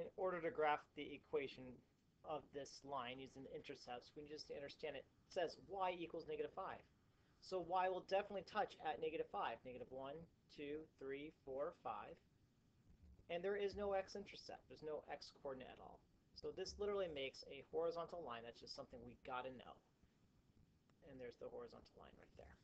in order to graph the equation of this line using the intercepts, we need just understand it says y equals negative 5. So y will definitely touch at negative 5. Negative 1, 2, 3, 4, 5. And there is no x-intercept. There's no x-coordinate at all. So this literally makes a horizontal line. That's just something we got to know. And there's the horizontal line right there.